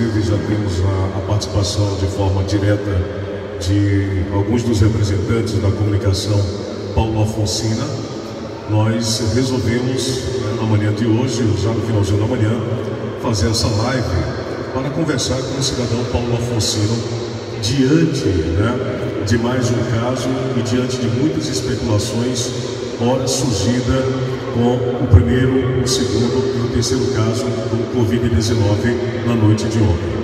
inclusive já temos a, a, participação de forma direta de alguns dos representantes da comunicação Paulo Afonsina. Nós resolvemos, né, na manhã de hoje, já no finalzinho da manhã, fazer essa live para conversar com o cidadão Paulo Afonsino diante né, de mais um caso e diante de muitas especulações, ora surgida com o primeiro, o segundo e o terceiro caso do Covid-19 na noite de ontem.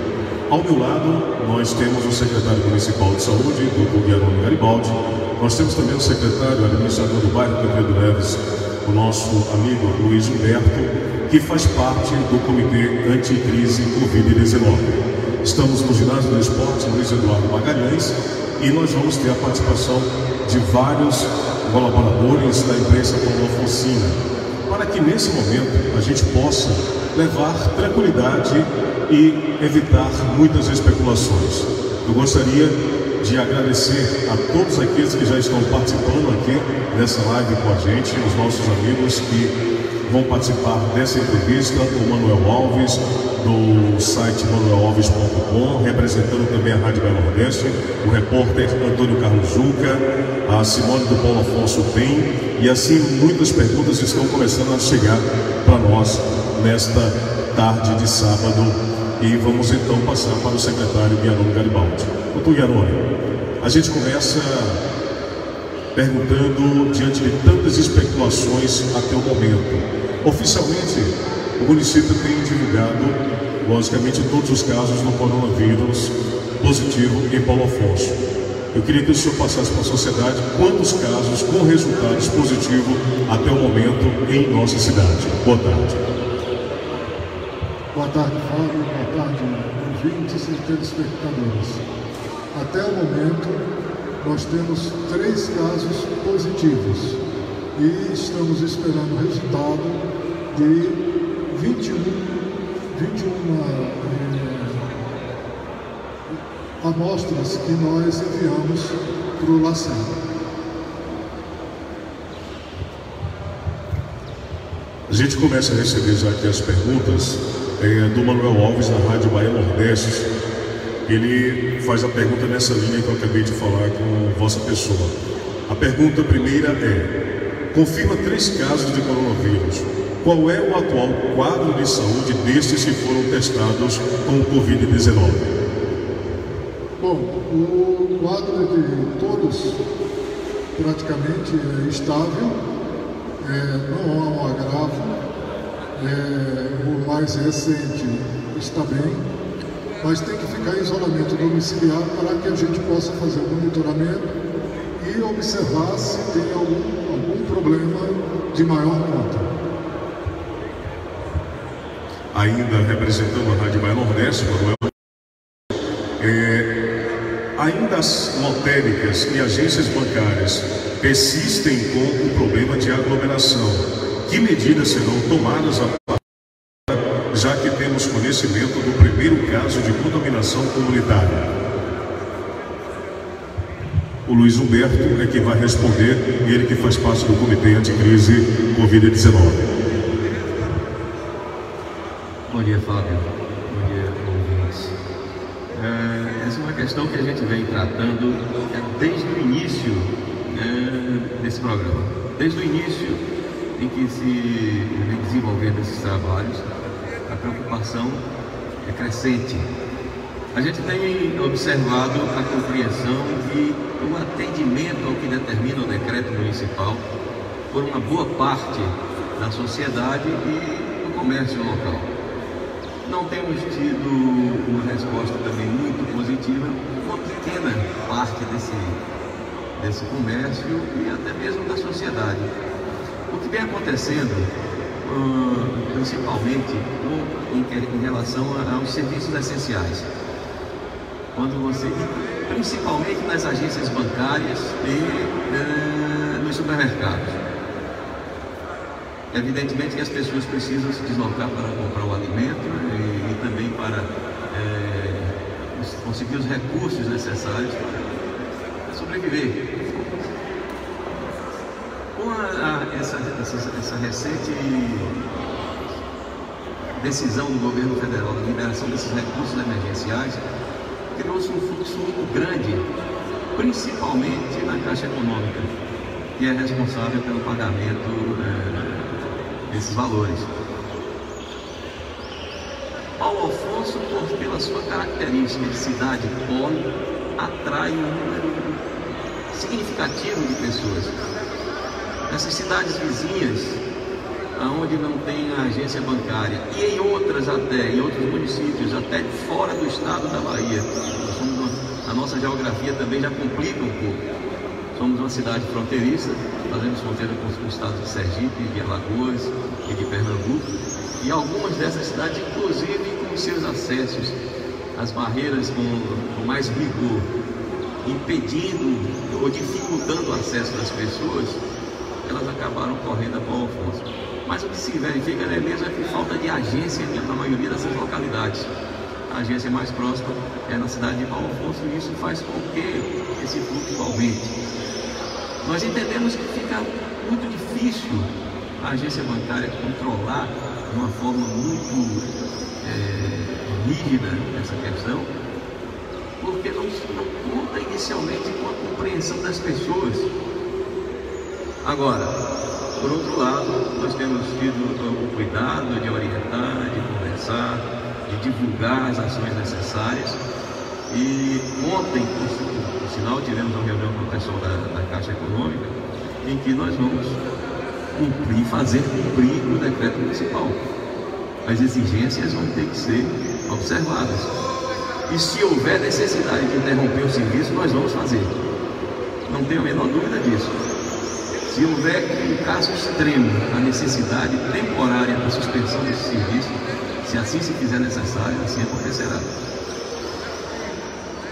Ao meu lado, nós temos o secretário municipal de saúde, Dr. Guilherme Garibaldi, nós temos também o secretário administrador do bairro Pedro Neves, o nosso amigo Luiz Humberto, que faz parte do Comitê Anticrise Covid-19. Estamos no ginásio do esporte Luiz Eduardo Magalhães e nós vamos ter a participação de vários colaboradores da imprensa como Alfonsina, para que nesse momento a gente possa levar tranquilidade e evitar muitas especulações. Eu gostaria de agradecer a todos aqueles que já estão participando aqui nessa live com a gente, os nossos amigos que vão participar dessa entrevista o Manuel Alves, do site manuelalves.com, representando também a Rádio Belo Nordeste, o repórter Antônio Carlos Junca, a Simone do Paulo Afonso Bem, e assim muitas perguntas estão começando a chegar para nós nesta tarde de sábado. E vamos então passar para o secretário Guiarone Garibaldi. Doutor Guiarone, a gente começa perguntando diante de tantas especulações até o momento. Oficialmente, o município tem divulgado, logicamente, todos os casos do coronavírus positivo em Paulo Afonso. Eu queria que o senhor passasse para a sociedade quantos casos com resultados positivos até o momento em nossa cidade. Boa tarde. Boa tarde, Fábio. Boa tarde, ouvintes e telespectadores. Até o momento, nós temos três casos positivos e estamos esperando o resultado de 21, 21 eh, amostras que nós enviamos para o LACEN. A gente começa a receber já aqui as perguntas é, do Manuel Alves na Rádio Bahia Nordeste. Ele faz a pergunta nessa linha que eu acabei de falar com vossa pessoa. A pergunta primeira é: confirma três casos de coronavírus qual é o atual quadro de saúde destes que foram testados com o Covid-19? Bom, o quadro de todos praticamente é estável, é, não há um agravo, é, o mais recente está bem, mas tem que ficar em isolamento domiciliar para que a gente possa fazer o monitoramento e observar se tem algum, algum problema de maior conta ainda representando a Rádio Bahia Nordeste, Manuel, é, ainda as lotéricas e agências bancárias persistem com o problema de aglomeração. Que medidas serão tomadas a já que temos conhecimento do primeiro caso de contaminação comunitária? O Luiz Humberto é quem vai responder, ele que faz parte do Comitê Anticrise Covid-19. Bom dia, Fábio. Bom dia, ouvintes. É, essa é uma questão que a gente vem tratando é, desde o início é, desse programa. Desde o início em que se vem desenvolvendo esses trabalhos, a preocupação é crescente. A gente tem observado a compreensão e o atendimento ao que determina o decreto municipal por uma boa parte da sociedade e do comércio local. Não temos tido uma resposta também muito positiva, uma pequena parte desse, desse comércio e até mesmo da sociedade. O que vem acontecendo, uh, principalmente em, relação aos serviços essenciais, quando você, principalmente nas agências bancárias e uh, nos supermercados. Evidentemente que as pessoas precisam se deslocar para comprar o alimento e, e também para é, conseguir os recursos necessários para sobreviver. Com a, a, essa, essa, essa recente decisão do governo federal da liberação desses recursos emergenciais, criou-se um fluxo muito grande, principalmente na Caixa Econômica, que é responsável pelo pagamento é, desses valores. Paulo Afonso, por, pela sua característica de cidade pobre, atrai um número significativo de pessoas. Nessas cidades vizinhas, onde não tem a agência bancária, e em outras até, em outros municípios, até fora do estado da Bahia. A nossa geografia também já complica um pouco. Somos uma cidade fronteiriça, fazemos fronteira com os estados de Sergipe, de Alagoas e de Pernambuco, e algumas dessas cidades, inclusive com seus acessos, as barreiras com, com mais rigor, impedindo ou dificultando o acesso das pessoas, elas acabaram correndo a Paulo Afonso. Mas o que se verifica é mesmo é que falta de agência na maioria dessas localidades. A agência mais próxima é na cidade de Paulo Afonso e isso faz com que esse fluxo aumente. Nós entendemos que fica muito difícil a agência bancária controlar de uma forma muito é, rígida essa questão, porque não, não conta inicialmente com a compreensão das pessoas. Agora, por outro lado, nós temos tido o cuidado de orientar, de conversar, de divulgar as ações necessárias. E ontem, por, sinal, tivemos uma reunião com o pessoal da, da Caixa Econômica, em que nós vamos cumprir, fazer cumprir o decreto municipal. As exigências vão ter que ser observadas. E se houver necessidade de interromper o serviço, nós vamos fazer. Não tenho a menor dúvida disso. Se houver um caso extremo, a necessidade temporária da suspensão desse serviço, se assim se fizer necessário, assim acontecerá.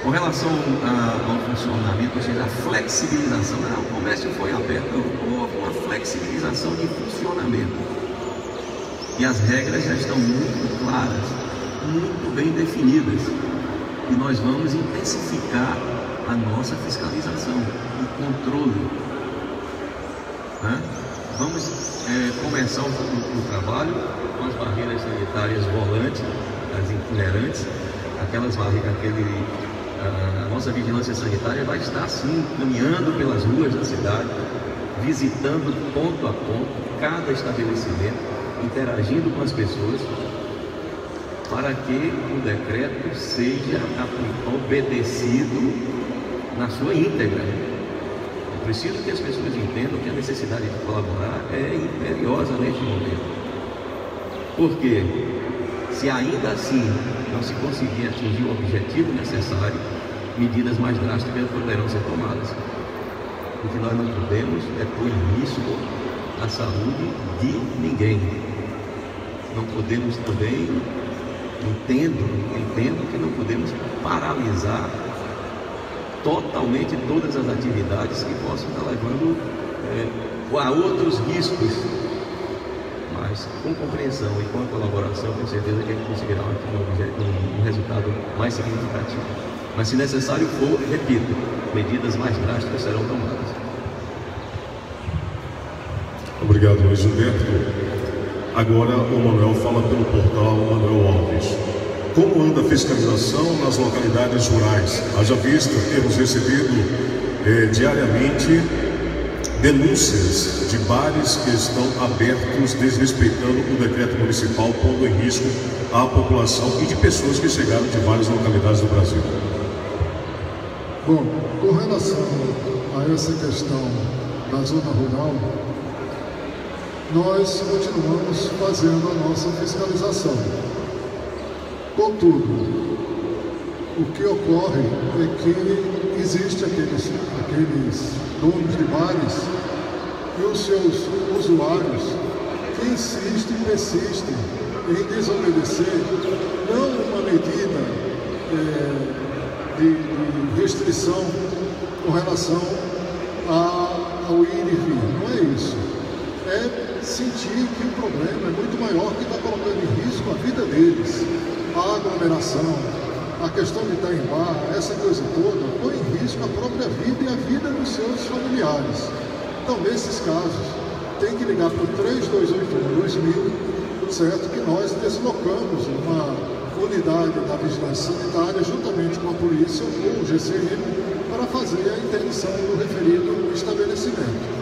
Com relação a, ao funcionamento, ou seja, a flexibilização, o comércio foi aberto, houve uma flexibilização de funcionamento. E as regras já estão muito claras, muito bem definidas. E nós vamos intensificar a nossa fiscalização e controle né? Vamos é, começar o, o, o, trabalho com as barreiras sanitárias volantes, as itinerantes, aquelas barreiras, aquele, a, nossa vigilância sanitária vai estar assim, caminhando pelas ruas da cidade, visitando ponto a ponto cada estabelecimento, interagindo com as pessoas, para que o decreto seja obedecido na sua íntegra. Preciso que as pessoas entendam que a necessidade de colaborar é imperiosa neste momento. Porque se ainda assim não se conseguir atingir o objetivo necessário, medidas mais drásticas poderão ser tomadas. O que nós não podemos é pôr em risco a saúde de ninguém. Não podemos também, entendo, entendo que não podemos paralisar totalmente todas as atividades que possam estar levando é, a outros riscos. Mas com compreensão e com colaboração, com certeza que a gente conseguirá um, um resultado mais significativo. Mas se necessário for, repito, medidas mais drásticas serão tomadas. Obrigado, Luiz Humberto. Agora o Manuel fala pelo portal Manuel Alves. Como anda a fiscalização nas localidades rurais? Haja vista, temos recebido eh, diariamente denúncias de bares que estão abertos desrespeitando o decreto municipal, pondo em risco a população e de pessoas que chegaram de várias localidades do Brasil. Bom, com relação a essa questão da zona rural, nós continuamos fazendo a nossa fiscalização. Contudo, o que ocorre é que existe aqueles, aqueles donos de bares e os seus usuários que insistem e persistem em desobedecer não uma medida é, de, de, restrição com relação a, ao ir e vir. Não é isso. É sentir que o problema é muito maior que está colocando em risco a vida deles a aglomeração, a questão de estar em bar, essa coisa toda, põe em risco a própria vida e a vida dos seus familiares. Então, nesses casos, tem que ligar para o 3281 2000, certo? Que nós deslocamos uma unidade da vigilância sanitária juntamente com a polícia ou o GCM para fazer a interdição do referido estabelecimento.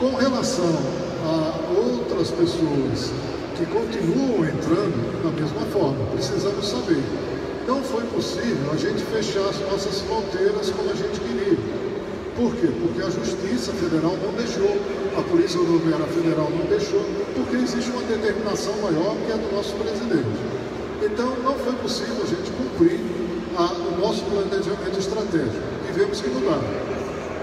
Com relação a outras pessoas que continuam entrando da mesma forma, precisamos saber. Não foi possível a gente fechar as nossas fronteiras como a gente queria. Por quê? Porque a Justiça Federal não deixou, a Polícia Rodoviária Federal não deixou, porque existe uma determinação maior que é do nosso presidente. Então, não foi possível a gente cumprir a, o nosso planejamento estratégico. Tivemos que mudar.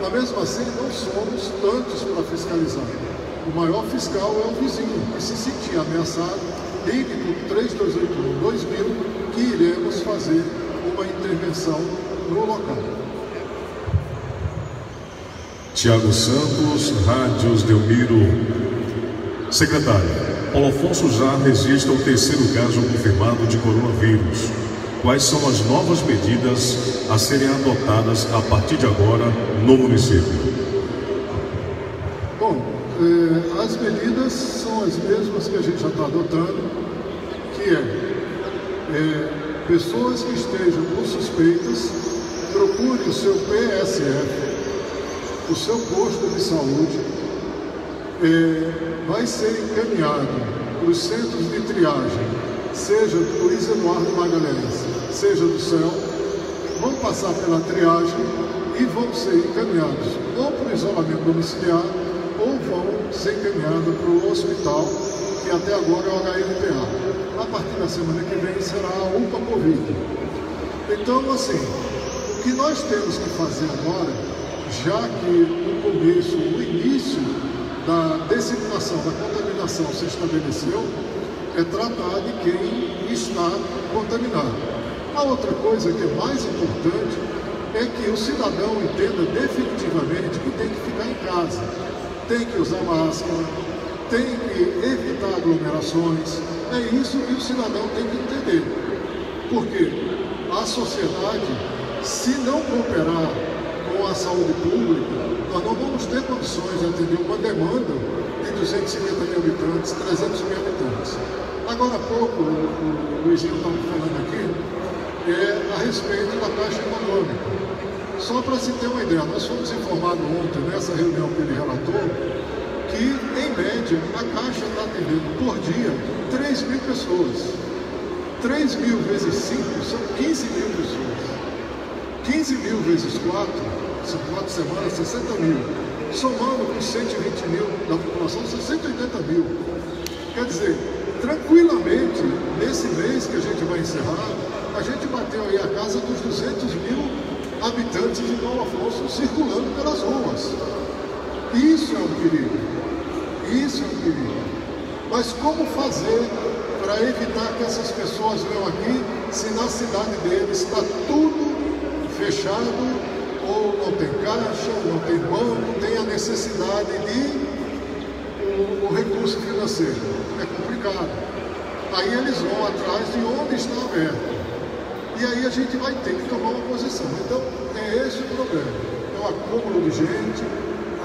Mas mesmo assim, não somos tantos para fiscalizar. O maior fiscal é o vizinho, que se sentir ameaçado, ligue para 3281 2000 que iremos fazer uma intervenção no local. Tiago Santos, Rádios Delmiro. Secretário, Paulo Afonso já registra o terceiro caso confirmado de coronavírus. Quais são as novas medidas a serem adotadas a partir de agora no município? As mesmas que a gente já está adotando, que é, eh, pessoas que estejam com suspeitas, procure o seu PSF, o seu posto de saúde, eh, vai ser encaminhado para os centros de triagem, seja do Luiz Eduardo Magalhães, seja do CEL, vão passar pela triagem e vão ser encaminhados ou para o isolamento domiciliar ser para o hospital, que até agora é o HLPA. A partir da semana que vem será a UPA Covid. Então, assim, o que nós temos que fazer agora, já que no começo, no início da disseminação, da contaminação se estabeleceu, é tratar de quem está contaminado. A outra coisa que é mais importante é que o cidadão entenda definitivamente que tem que ficar em casa, tem que usar máscara, tem que evitar aglomerações. É isso que o cidadão tem que entender. Porque a sociedade, se não cooperar com a saúde pública, nós não vamos ter condições de atender uma demanda de 250 mil habitantes, 300 mil habitantes. Agora há pouco, o, Luizinho estava falando aqui, é a respeito da Caixa Econômica. Só para se ter uma ideia, nós fomos informados ontem, nessa reunião que ele relatou, que, em média, a Caixa está atendendo por dia 3 mil pessoas. 3 mil vezes 5 são 15 mil pessoas. 15 mil vezes 4, são 4 semanas, 60 mil. Somando com 120 mil da população, 680 mil. Quer dizer, tranquilamente, nesse mês que a gente vai encerrar, a gente bateu aí a casa dos 200 mil habitantes de Paulo Afonso circulando pelas ruas. Isso é um perigo. Isso é um perigo. Mas como fazer para evitar que essas pessoas venham aqui se na cidade deles está tudo fechado, ou não tem caixa, não tem banco, tem a necessidade de o, o recurso financeiro. É complicado. Aí eles vão atrás de onde está aberto. E aí a gente vai ter que tomar uma posição. Então, é esse o problema. É o acúmulo de gente,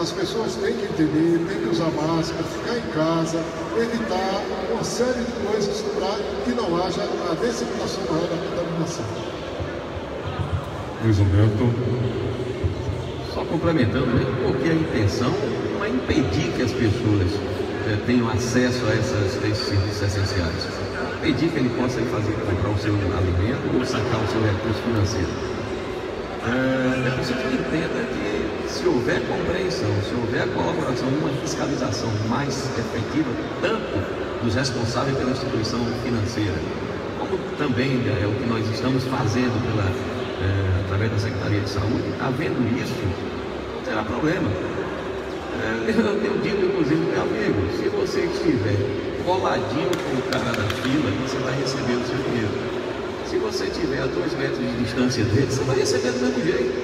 as pessoas têm que entender, têm que usar máscara, ficar em casa, evitar uma série de coisas para que não haja a disseminação maior da contaminação. Luiz Humberto. Só complementando, né? porque a intenção não é impedir que as pessoas eh, tenham acesso a, essas, a esses serviços essenciais. Impedir que ele possa ir fazer, comprar o seu alimento ou sacar o seu recurso financeiro. É, é preciso que entenda que se houver compreensão, se houver colaboração uma fiscalização mais efetiva, tanto dos responsáveis pela instituição financeira, como também é o que nós estamos fazendo pela, é, através da Secretaria de Saúde, havendo isso, não terá problema. É, eu tenho dito, inclusive, meu amigo, se você estiver coladinho com o cara da fila, você vai receber o seu dinheiro. Se você estiver a dois metros de distância dele, você vai receber do mesmo jeito.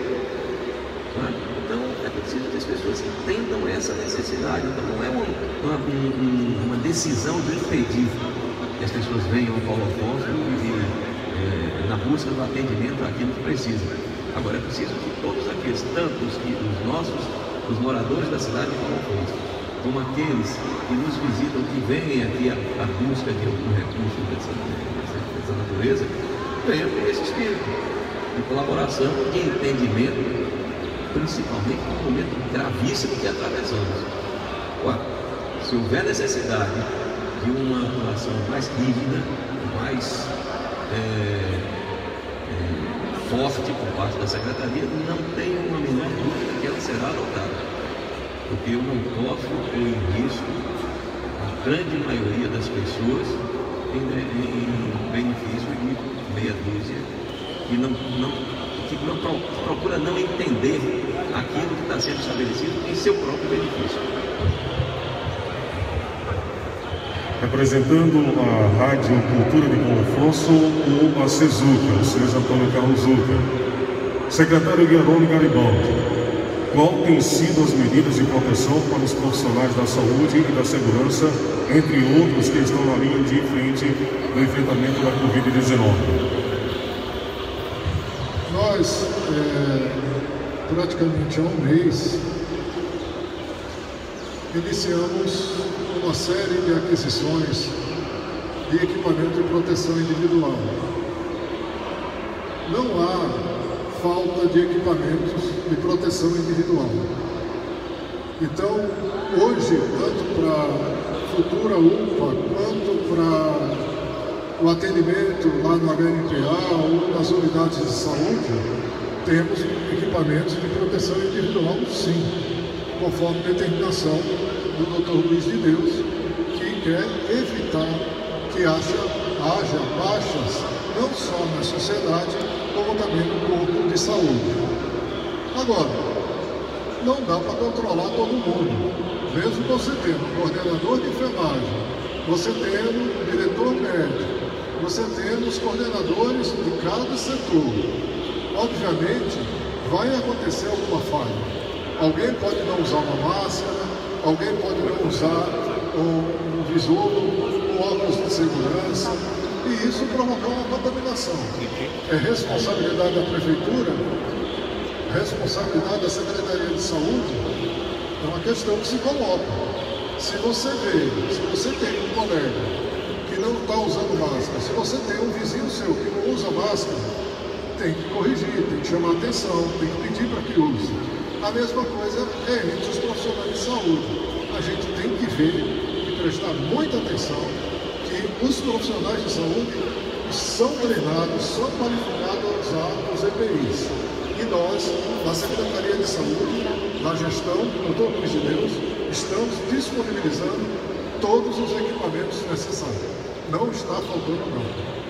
Né? Então, é preciso que as pessoas entendam essa necessidade. Então, não é uma, uma, uma decisão de impedir que as pessoas venham ao Paulo Afonso e, é, na busca do atendimento àquilo que precisam. Agora, é preciso que todos aqueles, tanto os, os nossos os moradores da cidade de Paulo como aqueles que nos visitam, que vêm aqui à, busca de algum recurso dessa, dessa, natureza, venham com esse espírito de colaboração, de entendimento, principalmente no momento gravíssimo que atravessamos. Se houver necessidade de uma atuação mais rígida, mais é, é, forte por parte da Secretaria, não tenho uma menor dúvida que ela será adotada porque eu não posso pôr em risco a grande maioria das pessoas em, em benefício de meia dúzia que não, não, que não procura não entender aquilo que está sendo estabelecido em seu próprio benefício. Representando a Rádio Cultura de Bom Afonso, o ACESUCA, o senhor Antônio Carlos Zuca. Secretário Guilherme Garibaldi, qual têm sido as medidas de proteção para os profissionais da saúde e da segurança, entre outros que estão na linha de frente do enfrentamento da Covid-19? Nós, é, praticamente há um mês, iniciamos uma série de aquisições de equipamento de proteção individual. Não há falta de equipamentos de proteção individual. Então, hoje, tanto para futura UPA, quanto para o atendimento lá no HMPA ou nas unidades de saúde, temos equipamentos de proteção individual, sim, conforme determinação do Dr. Luiz de Deus, que quer evitar que haja, haja baixas não só na sociedade, como também no corpo de saúde. Agora, não dá para controlar todo mundo. Mesmo você tendo um coordenador de enfermagem, você tendo um diretor médico, você tendo os coordenadores de cada setor, obviamente vai acontecer alguma falha. Alguém pode não usar uma máscara, alguém pode não usar um, visor, um óculos de segurança, e isso provocou uma contaminação. É responsabilidade da Prefeitura, responsabilidade da Secretaria de Saúde, é uma questão que se coloca. Se você vê, se você tem um colega que não está usando máscara, se você tem um vizinho seu que não usa máscara, tem que corrigir, tem que chamar atenção, tem que pedir para que use. A mesma coisa é entre os profissionais de saúde. A gente tem que ver e prestar muita atenção os profissionais de saúde são treinados, são qualificados a usar os EPIs. E nós, na Secretaria de Saúde, na gestão do Dr. Luiz de Deus, estamos disponibilizando todos os equipamentos necessários. Não está faltando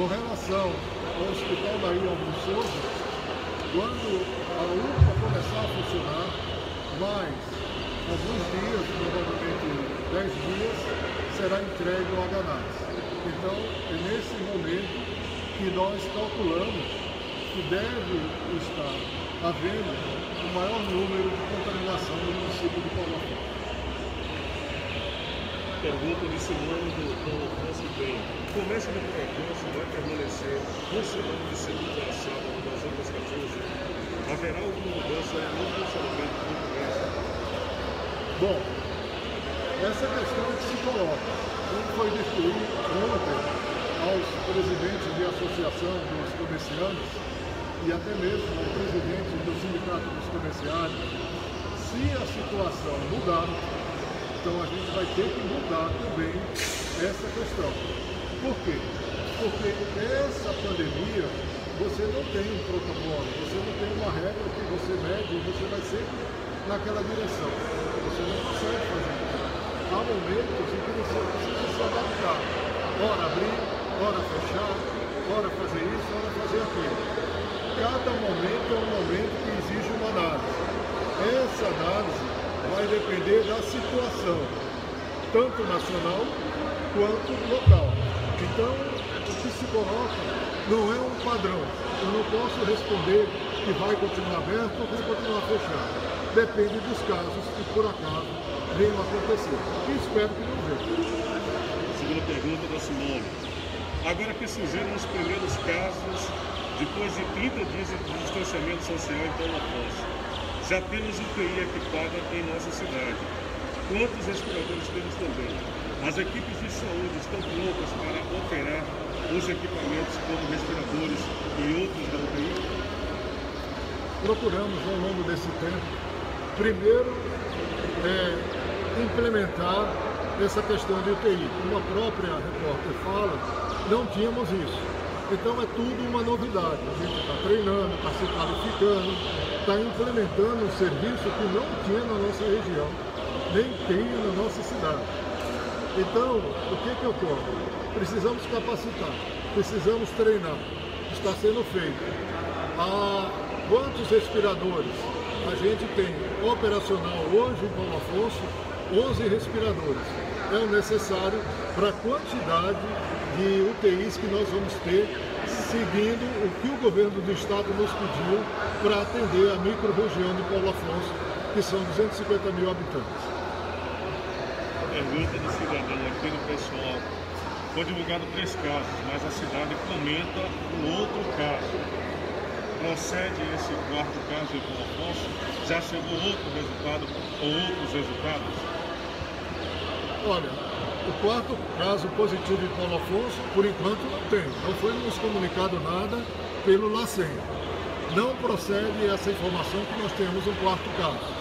Com relação ao Hospital da Ilha Almoçoso, quando a UPA começar a funcionar, mais alguns dias, provavelmente 10 dias, será entregue ao Aganás. Então, é nesse momento que nós calculamos que deve estar havendo o maior número de contaminação no município de Paulo Afonso. Pergunta de Simone do Afonso bem. O comércio de Paulo Afonso vai permanecer funcionando de segunda a sábado das outras 14. Haverá alguma mudança no funcionamento do comércio? Bom, essa questão que se coloca, como foi destruído ontem aos presidentes de associação dos comerciantes e até mesmo ao presidente do Sindicato dos Comerciários, se a situação mudar, então a gente vai ter que mudar também essa questão. Por quê? Porque essa pandemia você não tem um protocolo, você não tem uma regra que você mede e você vai sempre naquela direção. Você não consegue fazer isso. Há momentos em que você precisa se adaptar. Ora abrir, ora fechar, ora fazer isso, ora fazer aquilo. Cada momento é um momento que exige uma análise. Essa análise vai depender da situação, tanto nacional quanto local. Então, o que se coloca não é um padrão. Eu não posso responder que vai continuar aberto ou vai continuar fechado. Depende dos casos que, por acaso, venham a acontecer. E espero que não venha. Segunda pergunta da Simone. Agora que surgiram os primeiros casos, depois de 30 dias de distanciamento social em Paulo Afonso, já temos UTI equipada em nossa cidade. Quantos respiradores temos também? As equipes de saúde estão prontas para operar os equipamentos como respiradores e outros da UTI? Procuramos, ao longo desse tempo, primeiro, é, implementar essa questão de UTI. Como a própria repórter fala, não tínhamos isso. Então é tudo uma novidade. A gente está treinando, está se qualificando, está implementando um serviço que não tinha na nossa região, nem tem na nossa cidade. Então, o que, que ocorre? Precisamos capacitar, precisamos treinar. Está sendo feito. Há quantos respiradores a gente tem operacional hoje em Paulo Afonso? 11 respiradores. É o necessário para a quantidade de UTIs que nós vamos ter, seguindo o que o governo do estado nos pediu para atender a micro-região de Paulo Afonso, que são 250 mil habitantes. Pergunta do cidadão aqui do pessoal. Foi divulgado três casos, mas a cidade comenta um outro caso. Procede esse quarto caso em Paulo Afonso? Já chegou outro resultado ou outros resultados? Olha, o quarto caso positivo em Paulo Afonso, por enquanto não tem. Não foi nos comunicado nada pelo LACEN. Não procede essa informação que nós temos um quarto caso.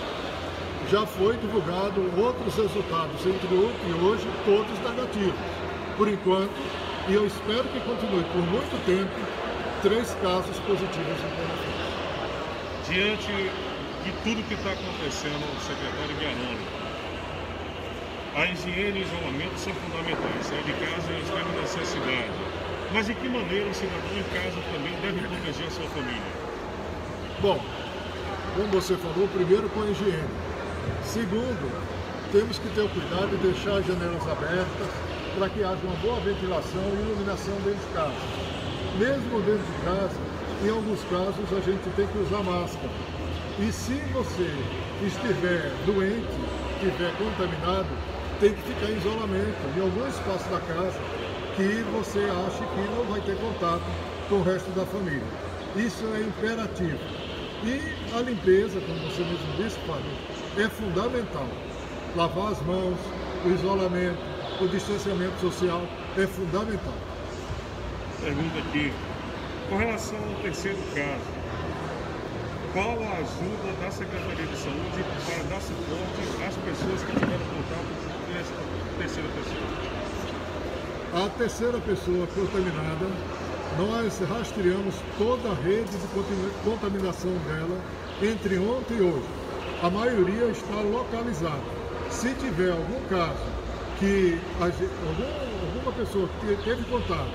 Já foi divulgado outros resultados, entre ontem e hoje, todos negativos. Por enquanto, e eu espero que continue por muito tempo, três casos positivos em Paulo Afonso. Diante de tudo que está acontecendo, secretário Guiarone, a higiene e isolamento são fundamentais, sair de casa é extrema necessidade. Mas de que maneira o cidadão em casa também deve proteger a sua família? Bom, como você falou, primeiro com a higiene. Segundo, temos que ter o cuidado de deixar as janelas abertas para que haja uma boa ventilação e iluminação dentro de casa. Mesmo dentro de casa, em alguns casos a gente tem que usar máscara. E se você estiver doente, estiver contaminado, tem que ficar em isolamento em algum espaço da casa que você acha que não vai ter contato com o resto da família. Isso é imperativo. E a limpeza, como você mesmo disse, Fábio, é fundamental. Lavar as mãos, o isolamento, o distanciamento social é fundamental. Pergunta aqui, com relação ao terceiro caso, qual a ajuda da Secretaria de Saúde para dar suporte às pessoas que tiveram contato com essa terceira pessoa? A terceira pessoa contaminada, nós rastreamos toda a rede de contam- contaminação dela entre ontem e hoje. A maioria está localizada. Se tiver algum caso que alguma pessoa que teve contato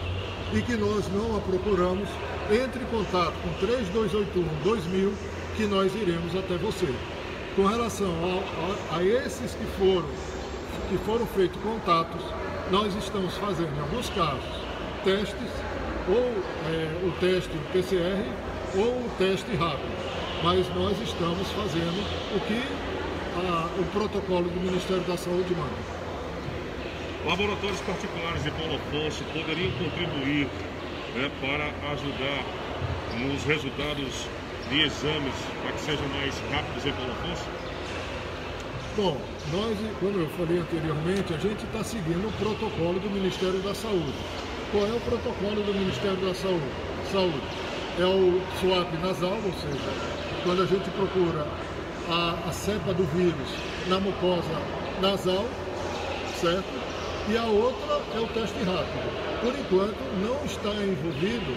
e que nós não a procuramos, entre em contato com 3281-2000 que nós iremos até você. Com relação a, a- a esses que foram, que foram feitos contatos, nós estamos fazendo, em alguns casos, testes, ou é, o teste PCR ou o teste rápido. Mas nós estamos fazendo o que a- o protocolo do Ministério da Saúde manda. Laboratórios particulares de Paulo Afonso poderiam contribuir né, para ajudar nos resultados de exames para que sejam mais rápidos em Paulo Afonso? Bom, nós, como eu falei anteriormente, a gente está seguindo o protocolo do Ministério da Saúde. Qual é o protocolo do Ministério da Saúde? Saúde. É o swab nasal, ou seja, quando a gente procura a, a cepa do vírus na mucosa nasal, certo? E a outra é o teste rápido. Por enquanto, não está envolvido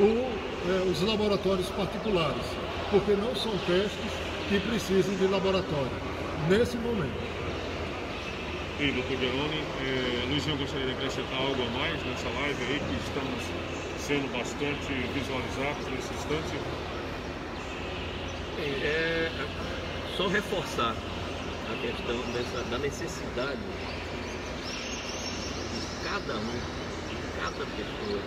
o é, os laboratórios particulares, porque não são testes que precisam de laboratório, nesse momento. E, doutor Gueroni, é, Luizinho gostaria de acrescentar algo a mais nessa live aí, que estamos sendo bastante visualizados nesse instante? É, só reforçar a questão dessa, da necessidade de cada um, de cada pessoa,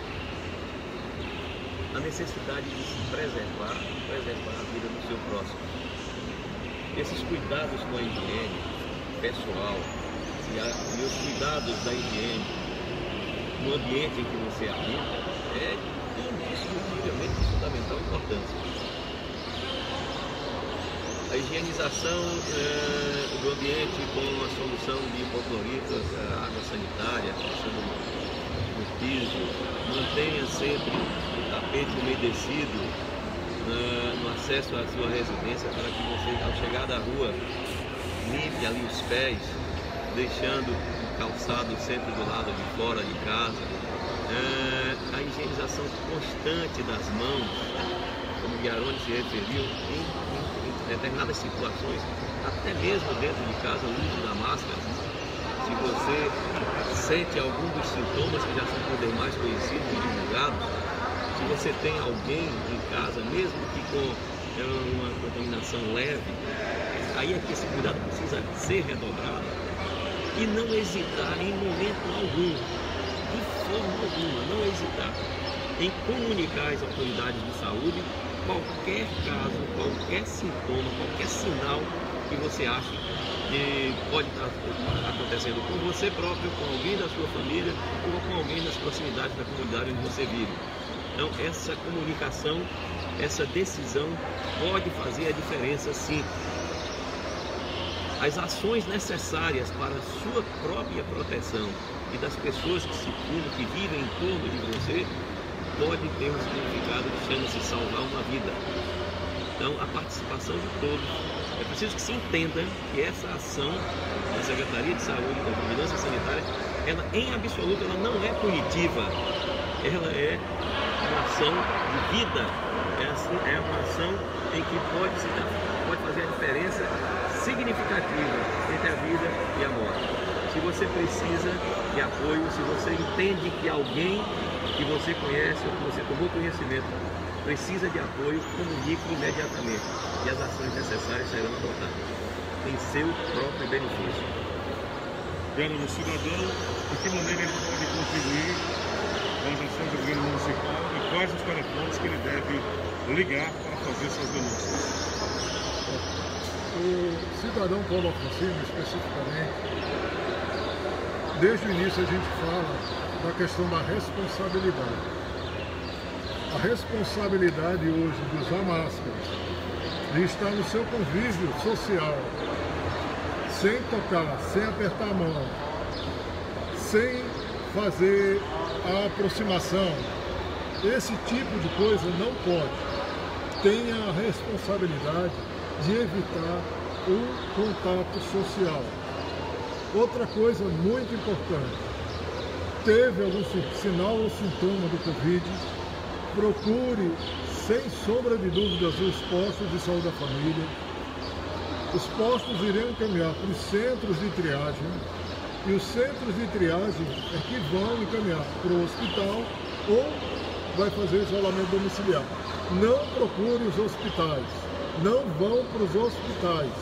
a necessidade de se preservar e preservar a vida do seu próximo. Esses cuidados com a higiene pessoal e, a, e os cuidados da higiene no ambiente em que você habita é indiscutivelmente de fundamental importância. A higienização é, do ambiente com a solução de hipoclorito, água sanitária, passando no piso, mantenha sempre o tapete umedecido no acesso à sua residência para que você, ao chegar da rua, limpe ali os pés, deixando o calçado sempre do lado de fora de casa. Uh, a higienização constante das mãos, como Guiarone se referiu, em determinadas situações, até mesmo dentro de casa, o uso da máscara. Se você sente algum dos sintomas que já são por demais conhecidos e divulgados, se você tem alguém em casa, mesmo que com é, uma contaminação leve, aí é que esse cuidado precisa ser redobrado e não hesitar em momento algum, de forma alguma, não hesitar em comunicar às autoridades de saúde qualquer caso, qualquer sintoma, qualquer sinal que você ache que pode estar acontecendo com você próprio, com alguém da sua família ou com alguém nas proximidades da comunidade onde você vive. Então, essa comunicação, essa decisão pode fazer a diferença sim. As ações necessárias para a sua própria proteção e das pessoas que circulam, que vivem em torno de você, pode ter um significado que chama-se salvar uma vida. Então, a participação de todos. É preciso que se entenda que essa ação da Secretaria de Saúde, da Vigilância Sanitária, ela em absoluto ela não é punitiva. Ela é uma ação de vida. É, é uma ação em que pode, se, pode fazer a diferença significativa entre a vida e a morte. Se você precisa de apoio, se você entende que alguém que você conhece ou que você tomou conhecimento precisa de apoio, comunique imediatamente e as ações necessárias serão adotadas em seu próprio benefício. Vendo no cidadão, de que maneira ele pode contribuir com as ações do governo municipal e quais os telefones que ele deve ligar para fazer suas denúncias. O cidadão Paulo Alfonsino, especificamente, desde o início a gente fala da questão da responsabilidade. A responsabilidade hoje de usar máscaras, de estar no seu convívio social, sem tocar, sem apertar a mão, sem fazer a aproximação, esse tipo de coisa não pode. Tenha a responsabilidade de evitar o contato social. Outra coisa muito importante, teve algum sinal ou sintoma do Covid, procure, sem sombra de dúvidas, os postos de saúde da família. Os postos irão encaminhar para os centros de triagem e os centros de triagem é que vão encaminhar para o hospital ou vai fazer isolamento domiciliar. Não procure os hospitais, não vão para os hospitais,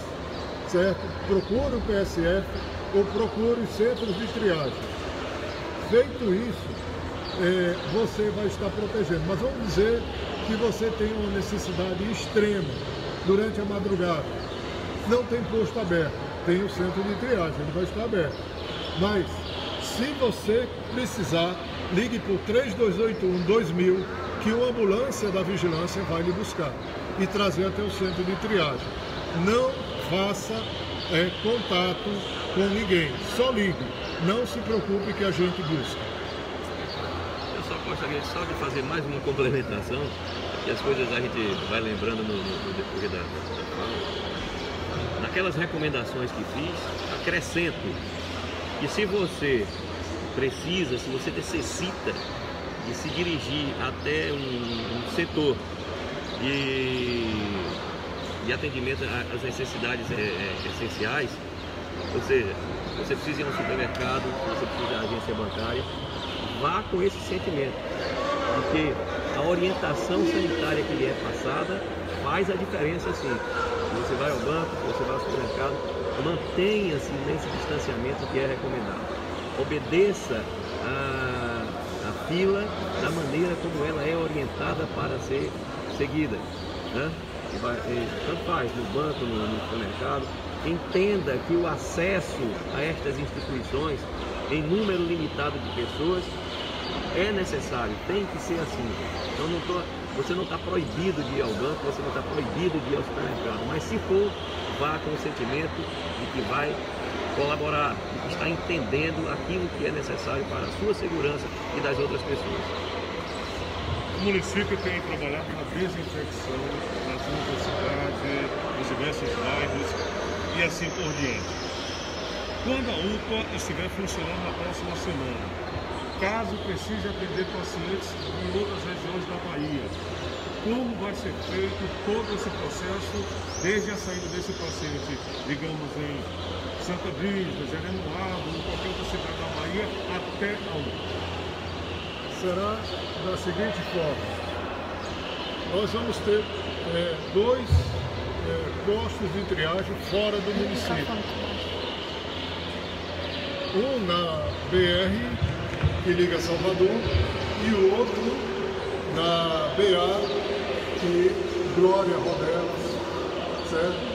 certo? Procure o PSF ou procure os centros de triagem. Feito isso, é, você vai estar protegendo. Mas vamos dizer que você tem uma necessidade extrema durante a madrugada. Não tem posto aberto, tem o centro de triagem, ele vai estar aberto. Mas se você precisar, ligue por 3281 2000 que uma ambulância da vigilância vai lhe buscar e trazer até o centro de triagem. Não faça é, contato com ninguém, só ligue não se preocupe que a gente busca. Eu só gostaria só de fazer mais uma complementação, que as coisas a gente vai lembrando no, no, decorrer da, da fala. Naquelas recomendações que fiz, acrescento que se você precisa, se você necessita de se dirigir até um, um setor de, de atendimento às necessidades é, é, essenciais, ou seja, você precisa ir ao supermercado, você precisa ir à agência bancária, vá com esse sentimento, porque a orientação sanitária que lhe é passada faz a diferença sim. Você vai ao banco, você vai ao supermercado, mantenha-se nesse distanciamento que é recomendado. Obedeça a, a da maneira como ela é orientada para ser seguida. Né? Tanto faz no banco, no, no supermercado. Entenda que o acesso a estas instituições em número limitado de pessoas é necessário, tem que ser assim. Então não tô, você não está proibido de ir ao banco, você não está proibido de ir ao supermercado, mas se for, vá com o sentimento de que vai colaborar, está entendendo aquilo que é necessário para a sua segurança e das outras pessoas. O município tem trabalhado na desinfecção nas universidades, nos diversos bairros e assim por diante. Quando a UPA estiver funcionando na próxima semana, caso precise atender pacientes em outras regiões da Bahia. Como vai ser feito todo esse processo, desde a saída desse paciente, digamos, em Santa Brígida, Jeremoabo, em qualquer outra cidade da Bahia, até a? Será da seguinte forma. Nós vamos ter é, dois é, postos de triagem fora do município. Um na BR que liga Salvador, e o outro na BA, que Glória Rodelas, certo?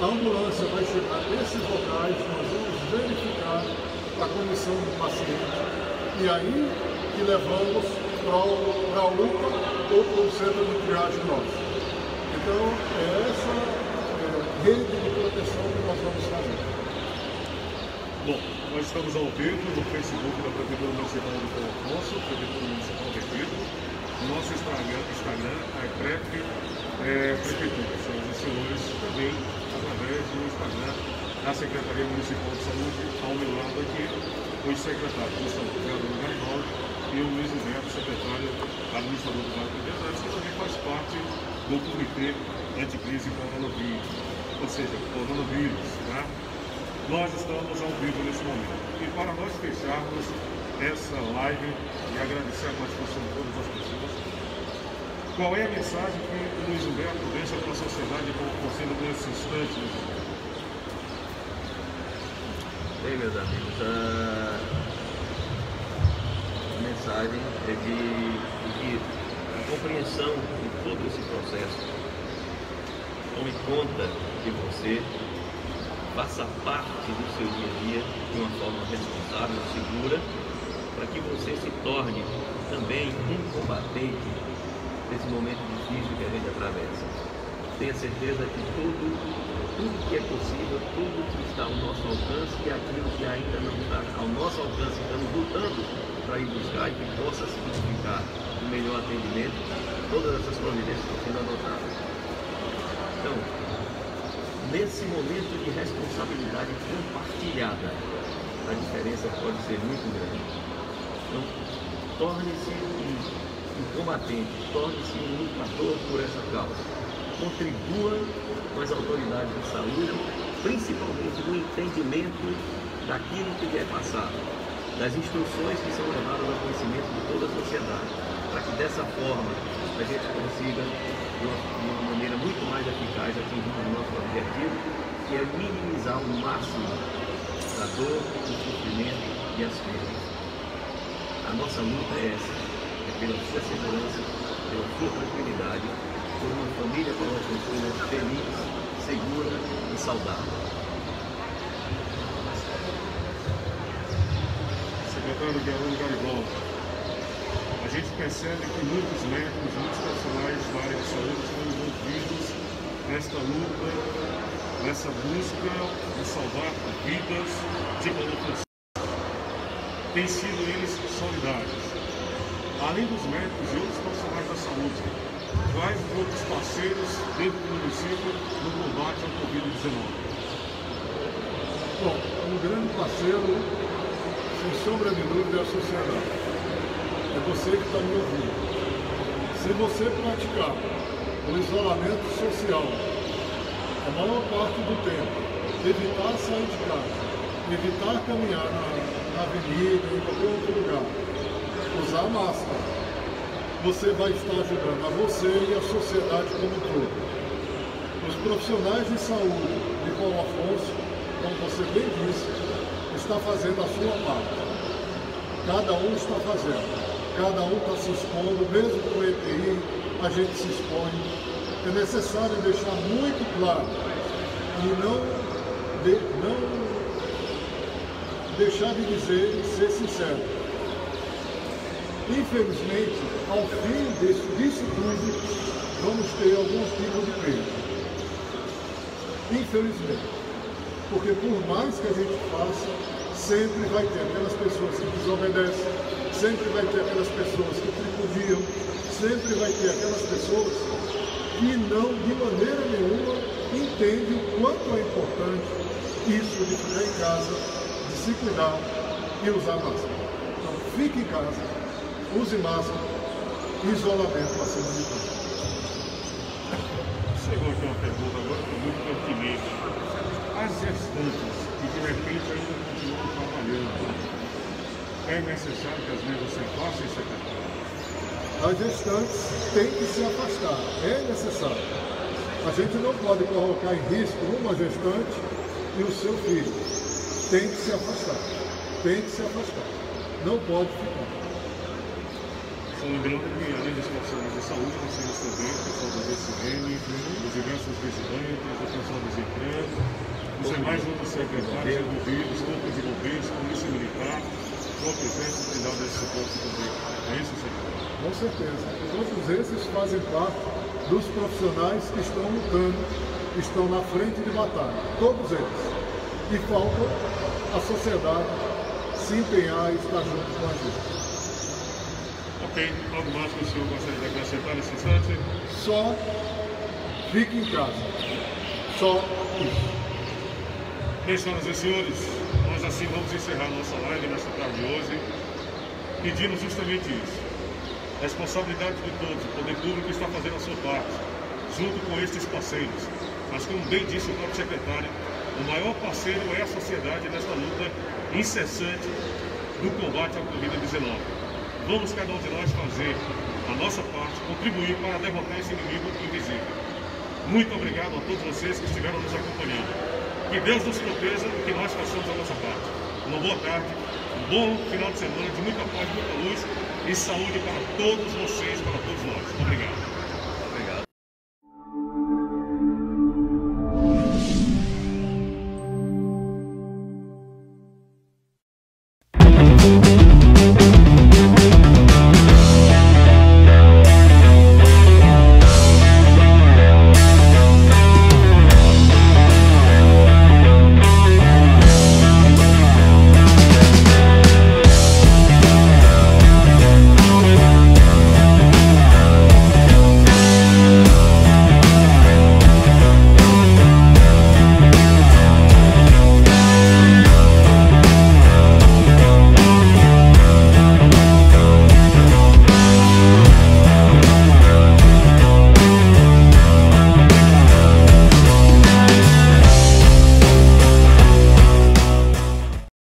A ambulância vai chegar nesses locais, nós vamos verificar a condição do paciente e aí que levamos para a UPA ou para o centro de triagem nosso. Então, é essa é, rede de proteção que nós vamos fazer. Bom, nós estamos ao vivo no Facebook da Prefeitura Municipal de Paulo Afonso, Prefeitura Municipal de Retiro. Nosso Instagram, Instagram é é, Prefeitura, senhoras e senhores, também do Instagram da Secretaria Municipal de Saúde, ao meu lado aqui, os secretários de saúde, o Gabriel Garibaldi e o Luiz Humberto, secretário administrador do Banco de Verdades, que também faz parte do Comitê Anticrise Coronavírus, ou seja, coronavírus, tá? Nós estamos ao vivo nesse momento. E para nós fecharmos essa live e agradecer a participação de todas as pessoas, qual é a mensagem que o Luiz Humberto deixa para a sociedade como conselho nesse instante, Luiz Humberto? Bem, meus amigos, a mensagem é de, de a compreensão de todo esse processo. Tome conta de você, faça parte do seu dia a dia de uma forma responsável, segura, para que você se torne também um combatente desse momento difícil que a gente atravessa. Tenha certeza que tudo, tudo que é possível, tudo que está ao nosso alcance e aquilo que ainda não está ao nosso alcance, estamos lutando para ir buscar e que possa significar um melhor atendimento, todas essas providências estão sendo adotadas. Então, nesse momento de responsabilidade compartilhada, a diferença pode ser muito grande. Então, torne-se um, um combatente, torne-se um lutador por essa causa. Contribua com as autoridades de saúde, principalmente no entendimento daquilo que é passado, das instruções que são levadas ao conhecimento de toda a sociedade, para que dessa forma a gente consiga de uma, de uma maneira muito mais eficaz atingir o nosso objetivo, que é minimizar o máximo a dor, o sofrimento e as perdas. A nossa luta é essa, é pela sua segurança, pela sua tranquilidade, por uma família para uma pessoa feliz, segura e saudável. Secretário Guilherme Garibaldi, a gente percebe que muitos médicos, muitos profissionais da área de saúde estão envolvidos nesta luta, nessa busca de salvar vidas de manutenção. Têm sido eles solidários. Além dos médicos e outros profissionais da saúde, quais outros parceiros dentro do município no combate ao Covid-19? Bom, um grande parceiro, sem sombra de dúvida, é a sociedade é você que está me ouvindo. Se você praticar o isolamento social a maior parte do tempo, evitar sair de casa, evitar caminhar na, na avenida, em qualquer outro lugar, usar máscara, você vai estar ajudando a você e a sociedade como um todo. Os profissionais de saúde de Paulo Afonso, como você bem disse, está fazendo a sua parte. Cada um está fazendo. Cada um está se expondo, mesmo com o EPI, a gente se expõe é necessário deixar muito claro e não, de, não deixar de dizer e ser sincero. Infelizmente, ao fim desse, disso tudo, vamos ter algum tipo de perda. Infelizmente. Porque por mais que a gente faça, sempre vai ter aquelas pessoas que desobedecem, sempre vai ter aquelas pessoas que tripudiam, sempre vai ter aquelas pessoas e não, de maneira nenhuma, entende o quanto é importante isso de ficar em casa, de se cuidar e usar máscara. Então, fique em casa, use máscara, isolamento acima de tudo. Chegou aqui uma pergunta agora é muito pertinente. As gestantes que de repente ainda continuam trabalhando, é necessário que as mesmas se afastem, secretário? as gestantes têm que se afastar, é necessário. A gente não pode colocar em risco uma gestante e o seu filho. Tem que se afastar, tem que se afastar. Não pode ficar. Só lembrando que, além dos profissionais de saúde, também o pessoal da DCM, os diversos residentes, o pessoal do desemprego, os demais outros secretários envolvidos, corpo de bombeiros, polícia militar, próprio exército, que dá esse suporte também. É isso, secretário? Com certeza. Todos esses fazem parte dos profissionais que estão lutando, estão na frente de batalha. Todos eles. E falta a sociedade se empenhar e estar junto com a gente. Ok. Algo mais que o senhor gostaria de acrescentar nesse instante? Só fique em casa. Só isso. Bem, senhoras e senhores, nós assim vamos encerrar nossa live nesta tarde de hoje, pedindo justamente isso responsabilidade de todos, o poder público está fazendo a sua parte, junto com estes parceiros. Mas como bem disse o próprio secretário, o maior parceiro é a sociedade nesta luta incessante do combate à Covid-19. Vamos cada um de nós fazer a nossa parte, contribuir para derrotar esse inimigo invisível. Muito obrigado a todos vocês que estiveram nos acompanhando. Que Deus nos proteja e que nós façamos a nossa parte. Uma boa tarde, um bom final de semana de muita paz, muita luz e saúde para todos vocês, para todos nós. Obrigado.